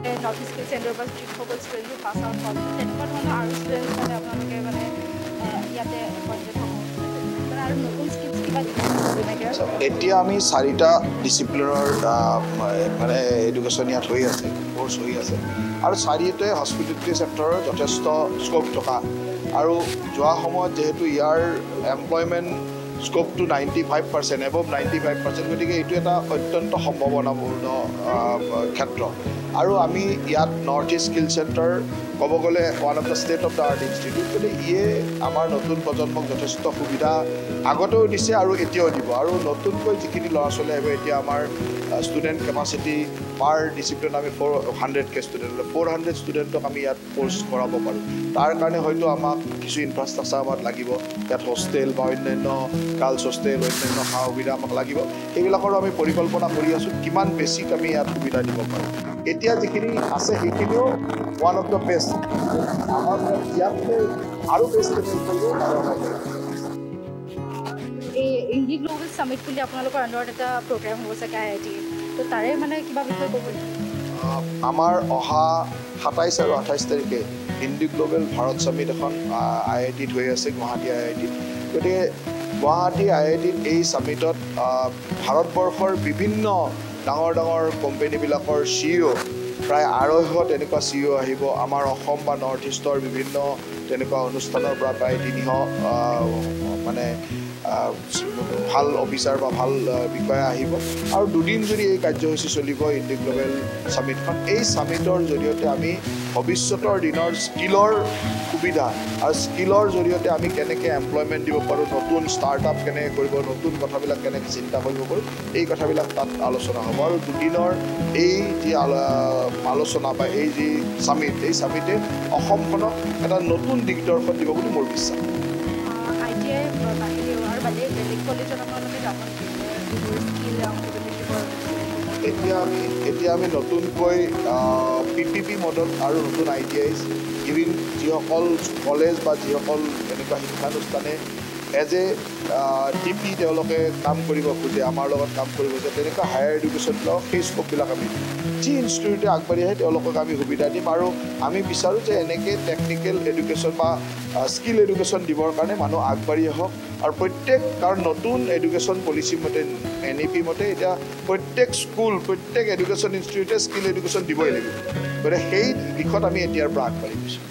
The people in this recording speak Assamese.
নৰ্থ ইষ্ট পৰা পাছ আউট হ'ল তেনেকুৱা ধৰণৰ আৰু আপোনালোকে মানে ইয়াতে এতিয়া আমি চাৰিটা ডিচিপ্লিনৰ মানে এডুকেশ্যন ইয়াত হৈ আছে কৰ্চ হৈ আছে আৰু চাৰিওটাই হস্পিটেলিটি চেক্টৰৰ যথেষ্ট স্ক'প থকা আৰু যোৱা সময়ত যিহেতু ইয়াৰ employment স্ক'পটো ninety five percent above ninety five percent গতিকে এইটো এটা অত্যন্ত সম্ভাৱনাপূৰ্ণ ক্ষেত্ৰ। আৰু আমি ইয়াত নৰ্থ ইষ্ট স্কিল চেণ্টাৰ ক'ব গ'লে one of the state of the art institute গতিকে ইয়ে আমাৰ নতুন প্ৰজন্মক যথেষ্ট সুবিধা আগতেও দিছে আৰু এতিয়াও দিব। আৰু নতুনকৈ যিখিনি ল'ৰা ছোৱালী আহিব এতিয়া আমাৰ ষ্টুডেণ্ট কেপাচিটি পাৰ ডিচিপ্লিন আমি ফ'ৰ হাণ্ড্ৰেডকৈ ষ্টুডেণ্ট ফ'ৰ হাণ্ড্ৰেড ষ্টুডেণ্টক আমি ইয়াত কৰ্চ কৰাব পাৰোঁ। তাৰ কাৰণে হয়তো আমাক কিছু ইনফ্ৰাষ্ট্ৰাকচাৰ আমাক লাগিব। ইয়াত হোষ্টেল বা অন্যান্য গাৰ্লছ হোষ্টেল অন্যান্য সা সুবিধা আমাক লাগিব। সেইবিলাকৰো আমি পৰিকল্পনা কৰি আছোঁ কিমান বেছিক আমি ইয়াত সুবিধা দিব পাৰোঁ। এতিয়া যিখিনি আছে সেইখিনিও ওৱান অফ দ্য বেষ্ট আমাৰ ইয়াতকৈ আৰু বেষ্ট কৰিব এই ইণ্ডি গ্ল'বেল ছামিট বুলি আপোনালোকৰ আণ্ডাৰত এটা প্ৰগ্ৰেম হ'ব চাগে আই আই টি তো তাৰে মানে কিবা বিষয়ে ক'ব নেকি? আহ, আমাৰ অহা সাতাইছ আৰু আঠাইছ তাৰিখে ইণ্ডি গ্ল'বেল ভাৰত ছামিট এখন আই আই টিত হৈ আছে গুৱাহাটী আই আই টিত গতিকে গুৱাহাটী আই আই টিত এই ছামিটত আহ, ভাৰতবৰ্ষৰ বিভিন্ন ডাঙৰ ডাঙৰ কোম্পেনীবিলাকৰ চি অ' প্ৰায় আঢ়ৈশ তেনেকুৱা চি অ' আহিব। আমাৰ অসম বা নৰ্থ ইষ্টৰ বিভিন্ন তেনেকুৱা অনুষ্ঠানৰ পৰা প্ৰায় তিনিশ মানে ভাল অফিচাৰ বা ভাল বিষয়া আহিব। আৰু দুদিন যদি এই কাৰ্যসূচী চলিব ইণ্ডি গ্ল'বেল ছামিটখন এই ছামিটৰ জৰিয়তে আমি ভৱিষ্যতৰ দিনৰ স্কিলৰ সুবিধা আৰু স্কিলৰ জৰিয়তে আমি কেনেকৈ এমপ্লয়মেণ্ট দিব পাৰোঁ নতুন ষ্টাৰ্টআপ কেনেকৈ কৰিব নতুন কথাবিলাক কেনেকৈ চিন্তা কৰিব পাৰোঁ এই কথাবিলাক তাত আলোচনা হ'ব। আৰু দুদিনৰ এই যি আলো- আলোচনা বা এই যি ছামিট এই ছামিটে অসমখনক এটা নতুন দিগদৰ্শন দিব বুলি মোৰ বিশ্বাস। এতিয়া আমি এতিয়া আমি নতুনকৈ পি পি পি মডেল আৰু নতুন আই টি আইজ ইভিন যিসকল কলেজ বা যিসকল এনেকুৱা শিক্ষানুষ্ঠানে এজ এ টি পি তেওঁলোকে কাম কৰিব খোজে আমাৰ লগত কাম কৰিব খোজে তেনেকুৱা হায়াৰ এডুকেশ্যনবিলাক সেই স্ক'পবিলাক আমি যি ইনষ্টিটিউটে আগবাঢ়ি আহে তেওঁলোকক আমি সুবিধা দিম আৰু আমি বিচাৰোঁ যে এনেকৈ টেকনিকেল এডুকেশ্যন বা স্কিল এডুকেশ্যন দিবৰ কাৰণে মানুহ আগবাঢ়ি আহক আৰু প্ৰত্যেক কাৰণ নতুন এডুকেশ্যন পলিচি মতে এন ই পি মতে এতিয়া প্ৰত্যেক স্কুল প্ৰত্যেক এডুকেশ্যন ইনষ্টিটিউটে স্কিল এডুকেশ্যন দিবই লাগিব। গতিকে সেই দিশত আমি এতিয়াৰ পৰা আগবাঢ়ি গৈছোঁ।